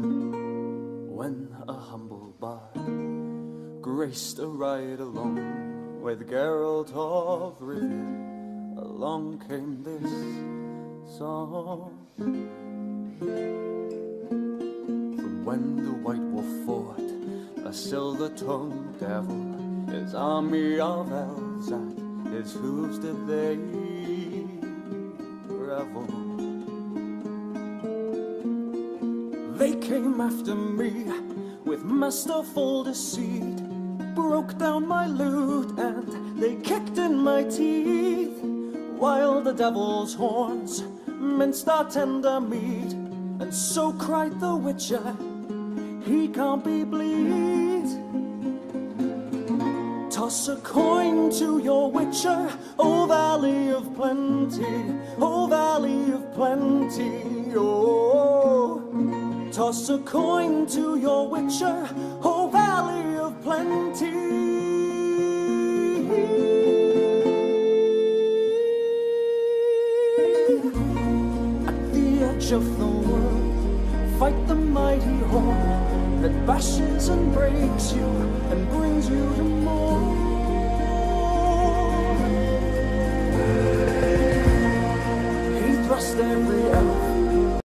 When a humble bard graced a ride along with Geralt of Rivia, along came this song. From when the White Wolf fought a silver-tongued devil, his army of elves at his hooves did they They came after me with masterful deceit, broke down my lute and they kicked in my teeth, while the devil's horns minced our tender meat, and so cried the witcher, he can't be bleed. Toss a coin to your witcher, O Valley of Plenty, O Valley of Plenty. Toss a coin to your witcher, O valley of plenty. At the edge of the world. Fight the mighty horn that bashes and breaks you and brings you to more. He thrust every elf